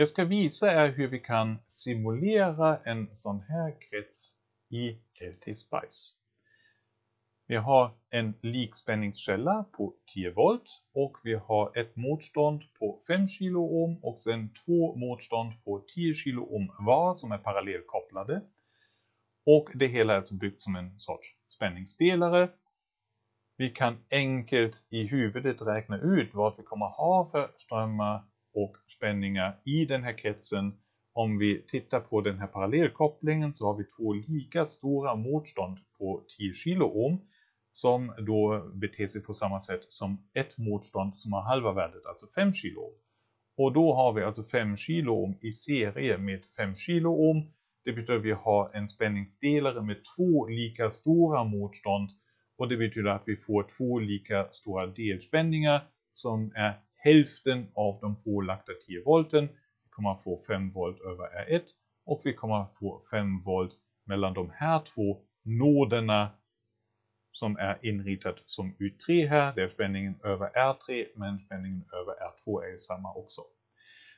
Jag ska visa er hur vi kan simulera en sån här krets i LT-Spice. Vi har en likspänningskälla på 10 volt och vi har ett motstånd på 5 kilo och sen två motstånd på 10 kilo var som är parallellkopplade. Och det hela är alltså byggt som en sorts spänningsdelare. Vi kan enkelt i huvudet räkna ut vad vi kommer ha för strömmar och spänningar i den här kretsen. Om vi tittar på den här parallellkopplingen så har vi två lika stora motstånd på 10 kilo ohm som då beter sig på samma sätt som ett motstånd som har halva värdet, alltså 5 kilo. Och då har vi alltså 5 kilo ohm i serie med 5 kilo ohm. Det betyder att vi har en spänningsdelare med två lika stora motstånd och det betyder att vi får två lika stora delspänningar som är hälften av de pålagda 10 volten. Vi kommer att få 5 volt över R1 och vi kommer att få 5 volt mellan de här två noderna som är inritat som U3 här. Det är spänningen över R3 men spänningen över R2 är samma också.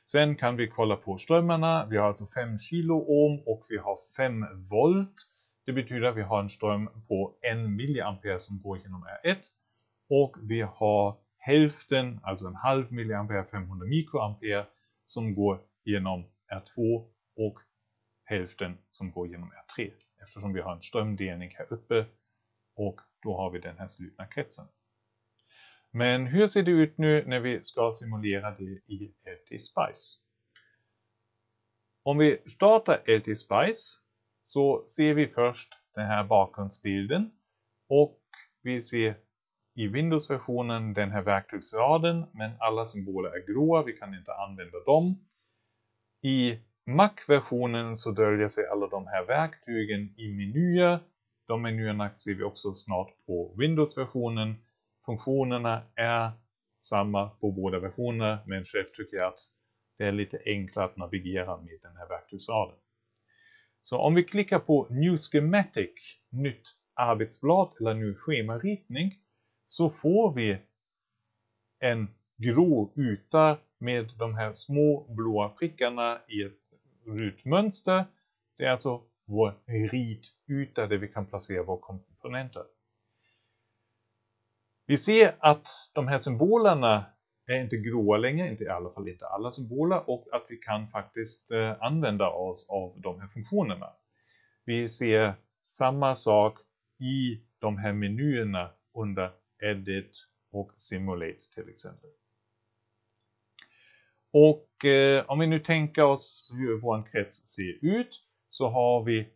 Sen kan vi kolla på strömmarna. Vi har alltså 5 kilo ohm och vi har 5 volt. Det betyder att vi har en ström på 1 milliampere som går genom R1 och vi har hälften, alltså en halv milliampere, 500 mikroampere som går genom R2 och hälften som går genom R3 eftersom vi har en strömdelning här uppe och då har vi den här slutna kretsen. Men hur ser det ut nu när vi ska simulera det i LT-Spice? Om vi startar LT-Spice så ser vi först den här bakgrundsbilden och vi ser i Windows-versionen den här verktygsraden men alla symboler är gråa, vi kan inte använda dem. I Mac-versionen så döljer sig alla de här verktygen i menyer de menyerna ser vi också snart på Windows-versionen. Funktionerna är samma på båda versionerna men själv tycker jag att det är lite enklare att navigera med den här verktygsraden. Så om vi klickar på New Schematic, nytt arbetsblad eller ny schemaritning så får vi en grå yta med de här små blåa prickarna i ett rutmönster. Det är alltså vår rityta där vi kan placera våra komponenter. Vi ser att de här symbolerna är inte gråa längre, inte i alla fall inte alla symboler och att vi kan faktiskt eh, använda oss av de här funktionerna. Vi ser samma sak i de här menyerna under Edit och Simulate till exempel. Och eh, om vi nu tänker oss hur vår krets ser ut så har vi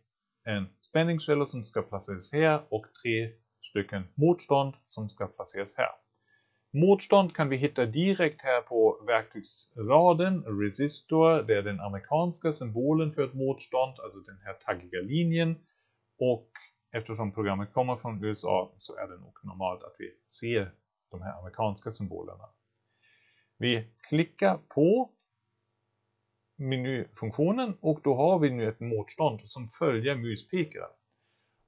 en spänningskälla som ska placeras här och tre stycken motstånd som ska placeras här. Motstånd kan vi hitta direkt här på verktygsraden, resistor, det är den amerikanska symbolen för ett motstånd, alltså den här taggiga linjen. Och eftersom programmet kommer från USA så är det nog normalt att vi ser de här amerikanska symbolerna. Vi klickar på menyfunktionen och då har vi nu ett motstånd som följer muspekaren.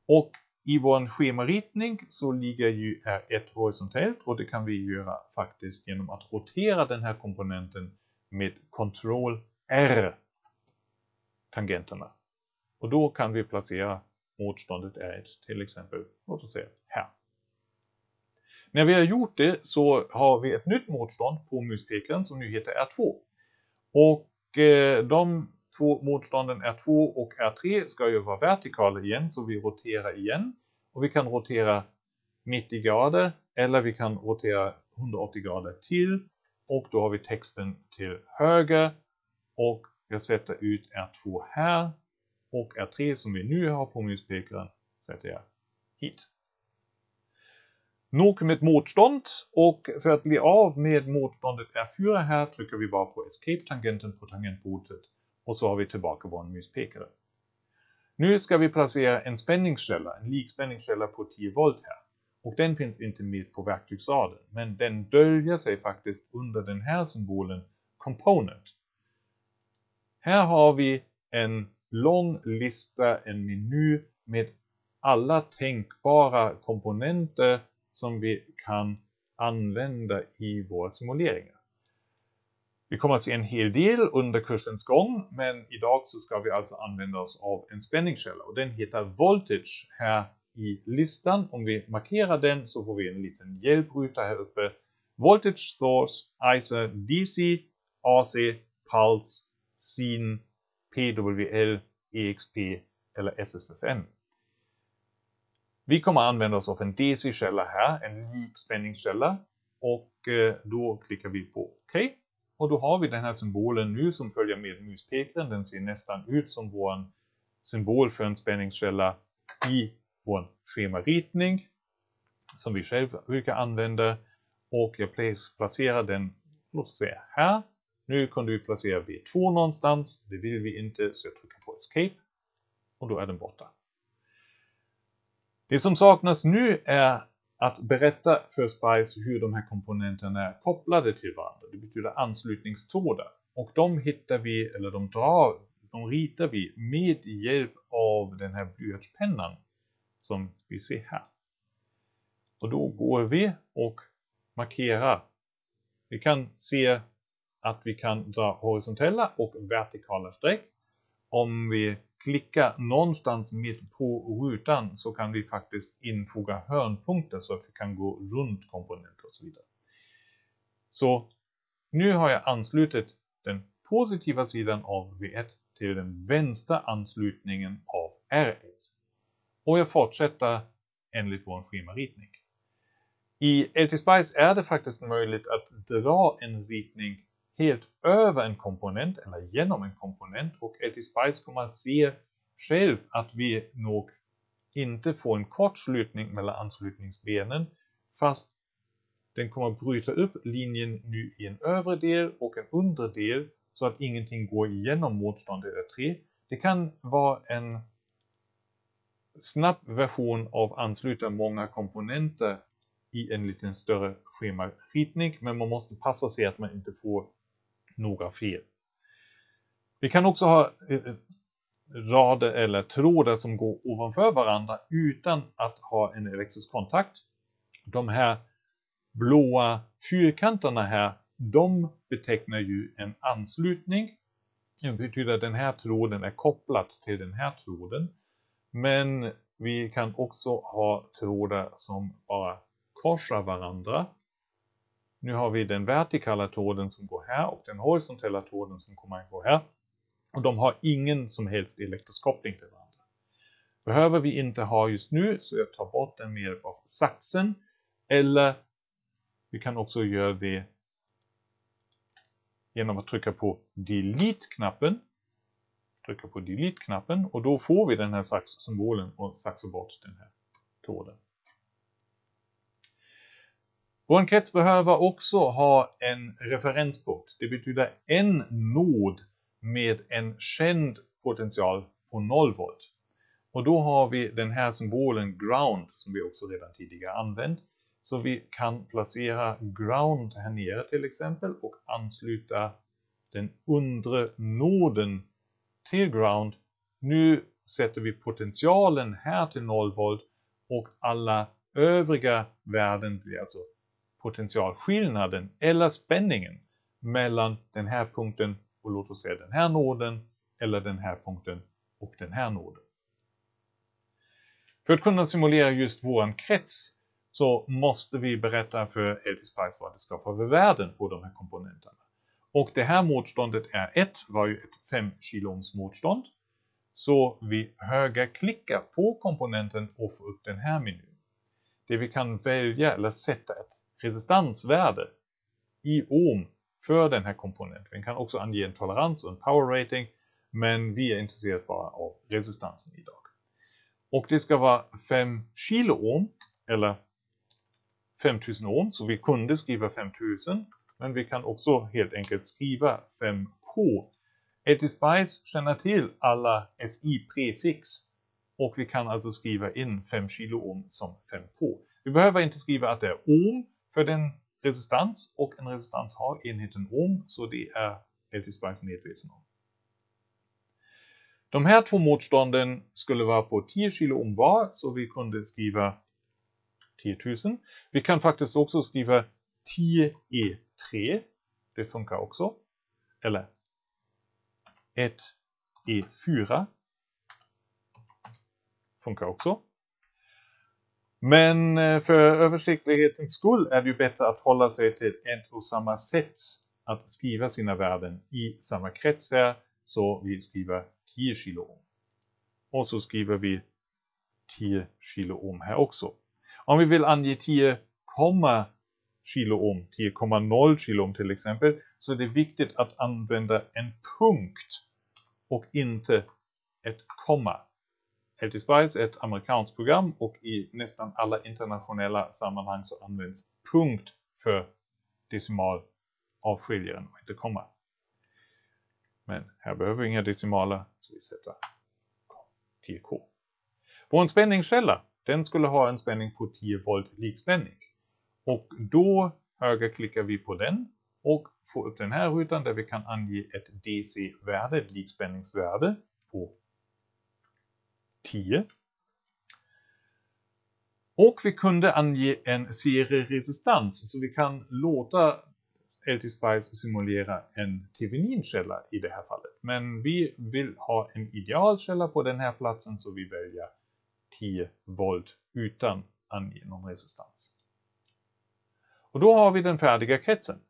Och i vår schemaritning så ligger ju R1 horisontellt och det kan vi göra faktiskt genom att rotera den här komponenten med Ctrl R tangenterna. Och då kan vi placera motståndet är till exempel, låt oss säga här. När vi har gjort det så har vi ett nytt motstånd på muspekaren som nu heter R2. Och Eh, de två motstånden R2 och R3 ska ju vara vertikala igen så vi roterar igen. Och vi kan rotera 90 grader eller vi kan rotera 180 grader till. Och då har vi texten till höger och jag sätter ut R2 här och R3 som vi nu har på muspekaren sätter jag hit nog med motstånd och för att bli av med motståndet R4 här trycker vi bara på Escape-tangenten på tangentbordet och så har vi tillbaka vår muspekare. Nu ska vi placera en spänningskälla, en likspänningskälla på 10 volt här. Och den finns inte med på verktygsraden, men den döljer sig faktiskt under den här symbolen Component. Här har vi en lång lista, en meny med alla tänkbara komponenter som vi kan använda i våra simuleringar. Vi kommer att se en hel del under kursens gång, men idag så ska vi alltså använda oss av en spänningskälla och den heter Voltage här i listan. Om vi markerar den så får vi en liten hjälpruta här uppe. Voltage Source, ISA DC, AC, Pulse, SIN, PWL, EXP eller SSFN. Vi kommer använda oss av en DC-källa här, en likspänningskälla. Och eh, då klickar vi på OK. Och då har vi den här symbolen nu som följer med muspekaren. Den ser nästan ut som vår symbol för en spänningskälla i vår schemaritning som vi själva brukar använda. Och jag placerar den, låt oss säga här. Nu kunde vi placera V2 någonstans. Det vill vi inte så jag trycker på Escape. Och då är den borta. Det som saknas nu är att berätta för Spice hur de här komponenterna är kopplade till varandra. Det betyder anslutningstrådar. Och de hittar vi, eller de drar, de ritar vi med hjälp av den här blyertspennan som vi ser här. Och då går vi och markerar. Vi kan se att vi kan dra horisontella och vertikala streck. Om vi klickar någonstans mitt på rutan så kan vi faktiskt infoga hörnpunkter så att vi kan gå runt komponenter och så vidare. Så nu har jag anslutit den positiva sidan av V1 till den vänstra anslutningen av R1. Och jag fortsätter enligt vår schemaritning. I LT-Spice är det faktiskt möjligt att dra en ritning helt över en komponent eller genom en komponent och LT-Spice kommer att se själv att vi nog inte får en kortslutning mellan anslutningsbenen fast den kommer att bryta upp linjen nu i en övre del och en undre del så att ingenting går igenom motstånd eller 3. Det kan vara en snabb version av ansluta många komponenter i en lite större schemaritning men man måste passa sig att man inte får några fel. Vi kan också ha eh, eh, rader eller trådar som går ovanför varandra utan att ha en elektrisk kontakt. De här blåa fyrkanterna här, de betecknar ju en anslutning. Det betyder att den här tråden är kopplad till den här tråden. Men vi kan också ha trådar som bara korsar varandra. Nu har vi den vertikala tråden som går här och den horisontella tråden som kommer att gå här. Och de har ingen som helst elektrisk koppling till varandra. Behöver vi inte ha just nu så jag tar bort den med hjälp av saxen. Eller vi kan också göra det genom att trycka på Delete-knappen. Trycka på Delete-knappen och då får vi den här saxsymbolen och saxar bort den här tråden. Vår krets behöver också ha en referenspunkt. Det betyder en nod med en känd potential på 0 volt. Och då har vi den här symbolen ground som vi också redan tidigare använt. Så vi kan placera ground här nere till exempel och ansluta den undre noden till ground. Nu sätter vi potentialen här till 0 volt och alla övriga värden blir alltså potentialskillnaden eller spänningen mellan den här punkten och låt oss säga den här noden eller den här punkten och den här noden. För att kunna simulera just våran krets så måste vi berätta för LTSpice vad det ska för värden på de här komponenterna. Och det här motståndet är 1, var ju ett 5 kiloms motstånd. Så vi högerklickar på komponenten och får upp den här menyn. Det vi kan välja eller sätta ett resistansvärde i ohm för den här komponenten. Vi kan också ange en tolerans och en power rating, men vi är intresserade bara av resistansen idag. Och det ska vara 5 kilo ohm, eller 5000 ohm, så vi kunde skriva 5000, men vi kan också helt enkelt skriva 5K. Etispice känner till alla SI-prefix och vi kan alltså skriva in 5 kilo ohm som 5K. Vi behöver inte skriva att det är ohm, för den resistans och en resistans har enheten ohm så det LT Spice medveten om. De här två motstånden skulle vara på 10 kilo ohm var så vi kunde skriva 10 000. Vi kan faktiskt också skriva 10 E3. Det funkar också. eller 1E4 funkar också. Men eh, för översiktlighetens skull är det ju bättre att hålla sig till ett och samma sätt att skriva sina värden i samma krets här. Så vi skriver 10 kilo ohm. Och så skriver vi 10 kilo ohm här också. Om vi vill ange 10, kilo ohm, 10,0 kilo ohm till exempel, så är det viktigt att använda en punkt och inte ett komma. Healthy Spice är ett amerikanskt program och i nästan alla internationella sammanhang så används punkt för decimal avskiljaren och inte komma. Men här behöver vi inga decimaler så vi sätter 10K. Vår spänningskälla, den skulle ha en spänning på 10 volt likspänning. Och då högerklickar vi på den och får upp den här rutan där vi kan ange ett DC-värde, ett likspänningsvärde på 10. Och vi kunde ange en serieresistans så vi kan låta LT-Spice simulera en Thevenin-källa i det här fallet. Men vi vill ha en idealkälla på den här platsen så vi väljer 10 volt utan ange någon resistans. Och då har vi den färdiga kretsen.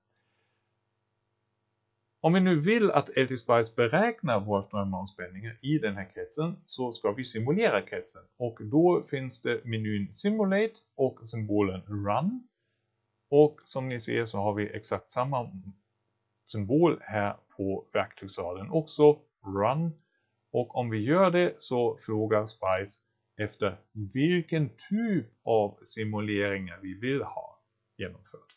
Om vi nu vill att LT-Spice beräknar våra strömavspänningar i den här kretsen så ska vi simulera kretsen. Och då finns det menyn Simulate och symbolen Run. Och som ni ser så har vi exakt samma symbol här på verktygsraden också, Run. Och om vi gör det så frågar Spice efter vilken typ av simuleringar vi vill ha genomfört.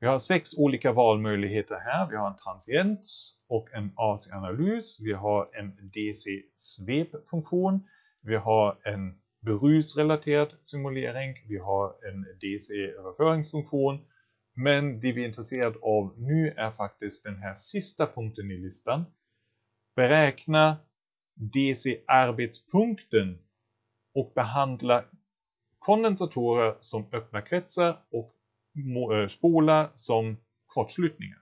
Vi har sex olika valmöjligheter här. Vi har en transient och en AC-analys. Vi har en DC-svep-funktion. Vi har en berusrelaterad simulering. Vi har en DC-överföringsfunktion. Men det vi är intresserade av nu är faktiskt den här sista punkten i listan. Beräkna DC-arbetspunkten och behandla kondensatorer som öppna kretsar och Eh, spola spolar som kortslutningar.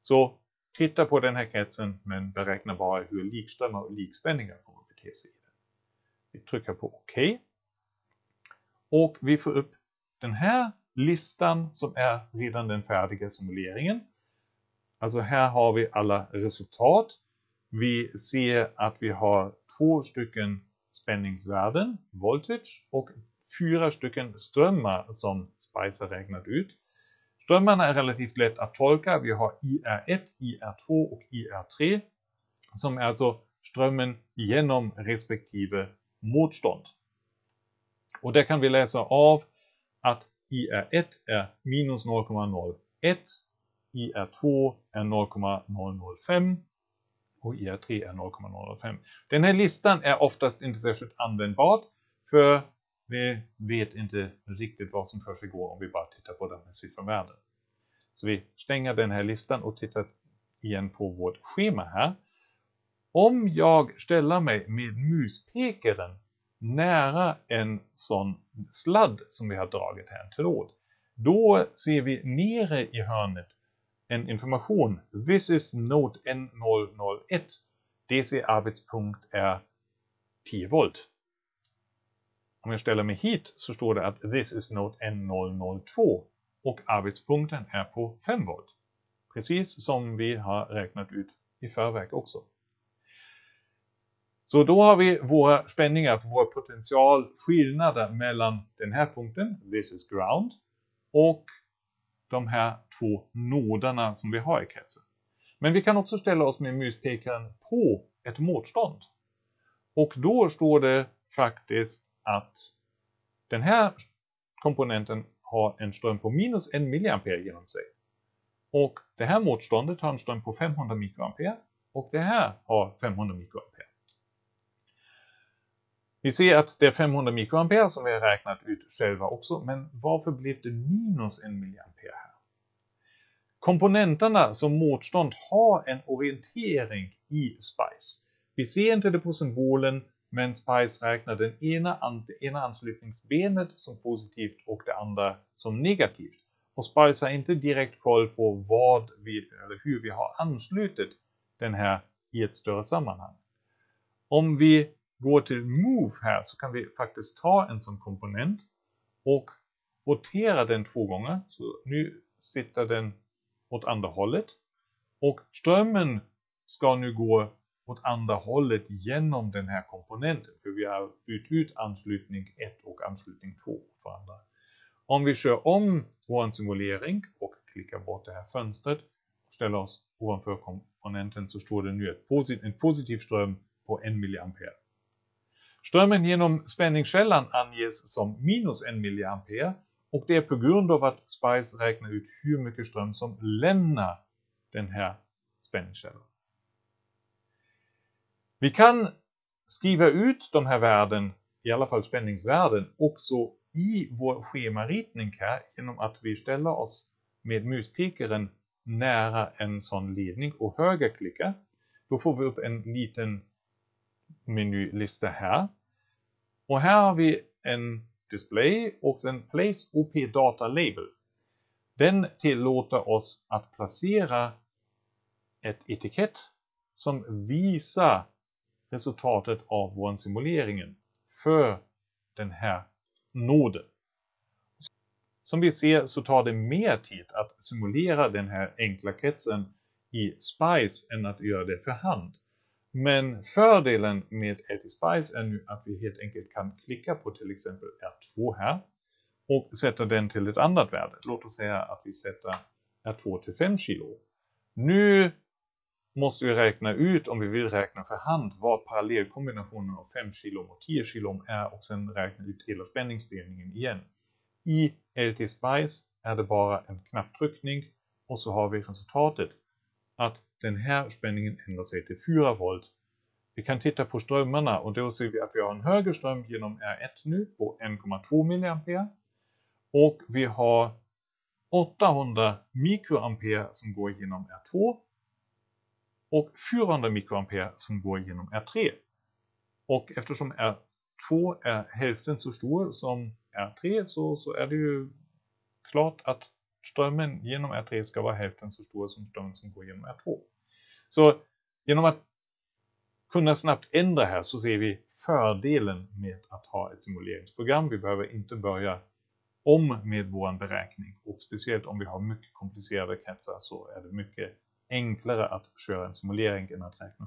Så titta på den här kretsen men beräkna bara hur likströmmar och likspänningar kommer att bete sig. Vi trycker på OK. Och vi får upp den här listan som är redan den färdiga simuleringen. Alltså här har vi alla resultat. Vi ser att vi har två stycken spänningsvärden, voltage, och fyra stycken strömmar som Spice har räknat ut. Strömmarna är relativt lätt att tolka. Vi har IR1, IR2 och IR3 som är alltså strömmen genom respektive motstånd. Och där kan vi läsa av att IR1 är minus 0,01, IR2 är 0,005 och IR3 är 0,05. Den här listan är oftast inte särskilt användbar för vi vet inte riktigt vad som försiggår om vi bara tittar på den här siffrorvärden. Så vi stänger den här listan och tittar igen på vårt schema här. Om jag ställer mig med muspekaren nära en sån sladd som vi har dragit här, en tråd, då ser vi nere i hörnet en information. This is node N001. DC-arbetspunkt är 10 volt. Om jag ställer mig hit så står det att this is node N002 och arbetspunkten är på 5 volt. Precis som vi har räknat ut i förväg också. Så då har vi våra spänningar, alltså våra potentialskillnader mellan den här punkten, this is ground, och de här två noderna som vi har i kretsen. Men vi kan också ställa oss med muspekaren på ett motstånd. Och då står det faktiskt att den här komponenten har en ström på minus 1 mA genom sig. Och det här motståndet har en ström på 500 mikroampere och det här har 500 mikroampere. Vi ser att det är 500 mikroampere som vi har räknat ut själva också, men varför blev det minus 1 mA här? Komponenterna som motstånd har en orientering i SPICE. Vi ser inte det på symbolen, men SPICE räknar den ena, ena anslutningsbenet som positivt och det andra som negativt. Och SPICE har inte direkt koll på vad vi, eller hur vi har anslutit den här i ett större sammanhang. Om vi går till Move här så kan vi faktiskt ta en sån komponent och rotera den två gånger. Så nu sitter den åt andra hållet. Och strömmen ska nu gå åt andra hållet genom den här komponenten. För vi har bytt ut anslutning 1 och anslutning 2 mot varandra. Om vi kör om vår simulering och klickar bort det här fönstret och ställer oss ovanför komponenten så står det nu en positiv ström på 1 mA. Strömmen genom spänningskällan anges som minus 1 mA och det är på grund av att SPICE räknar ut hur mycket ström som lämnar den här spänningskällan. Vi kan skriva ut de här värden, i alla fall spänningsvärden, också i vår schemaritning här genom att vi ställer oss med muspekaren nära en sån ledning och högerklickar. Då får vi upp en liten menylista här. Och här har vi en display och sen place OP data label. Den tillåter oss att placera ett etikett som visar resultatet av vår simulering för den här noden. Som vi ser så tar det mer tid att simulera den här enkla kretsen i SPICE än att göra det för hand. Men fördelen med LT-SPICE är nu att vi helt enkelt kan klicka på till exempel R2 här och sätta den till ett annat värde. Låt oss säga att vi sätter R2 till 5 kilo. Nu måste vi räkna ut om vi vill räkna för hand vad parallellkombinationen av 5 kilo och 10 kilo är och sen räkna ut hela spänningsdelningen igen. I LT Spice är det bara en knapptryckning och så har vi resultatet att den här spänningen ändrar sig till 4 volt. Vi kan titta på strömmarna och då ser vi att vi har en högre ström genom R1 nu på 1,2 mA och vi har 800 mikroampere som går genom R2 och 400 mikroampere som går genom R3. Och eftersom R2 är hälften så stor som R3 så, så är det ju klart att strömmen genom R3 ska vara hälften så stor som strömmen som går genom R2. Så genom att kunna snabbt ändra här så ser vi fördelen med att ha ett simuleringsprogram. Vi behöver inte börja om med vår beräkning och speciellt om vi har mycket komplicerade kretsar så är det mycket enklare att köra en simulering än att räkna.